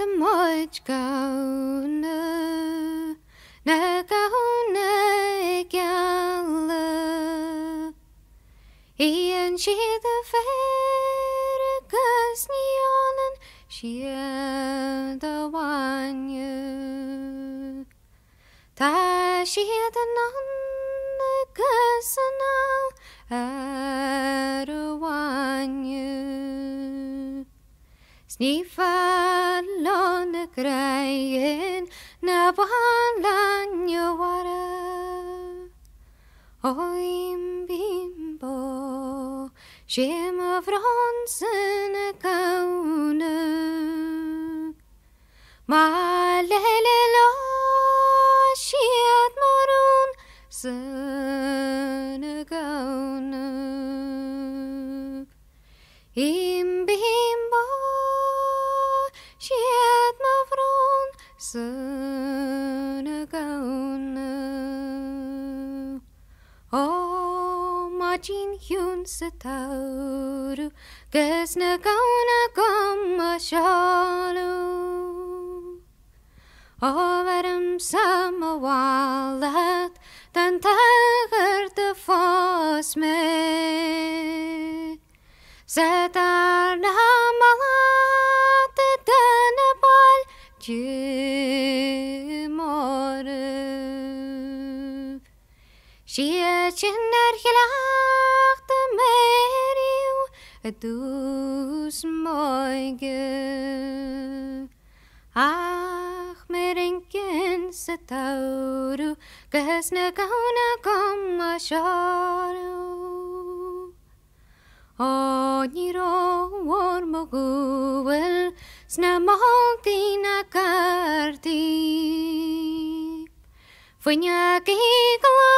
y moed gawna na i gala Ian siad y fer agos ni olan siad y wanya. Ta y non agos yn al ar na bhalan Sniffan låne grejen när brandlan jag vara. Och imbimbo skimmer från sina kauner. Malelelo skiat morgon sina kauner. Imbimbo Kacin yun setauru Gesne kauna gomma shalu. Overim samawalat Den tagerde fos me. Zetar namalat Dene bal Tjur Ar hilach dy meriw Y dws moige Ach mer enken sy tawrw Gys na gawna gom a siarw O ni ro war mo gwel Sna mohog din a gardi Fwynia giglan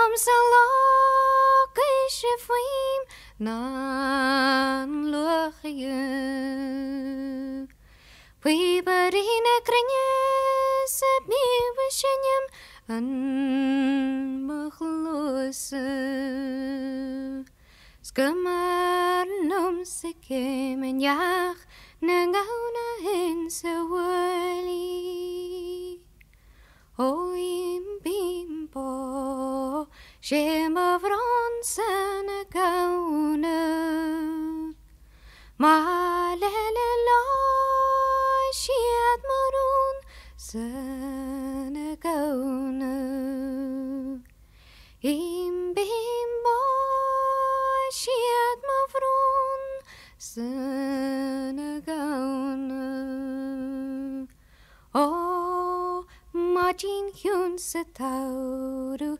falwm sy'r log eisiau ffwym Na'n lwch yw Pwy byr un y gryniau Sydd mi wysianiam Yn mychlwys Şemavronsen kaunur Malelelay şiatmarun sen kaunur İmbim boy şiatmavron sen ma jin hiwn sy tawrw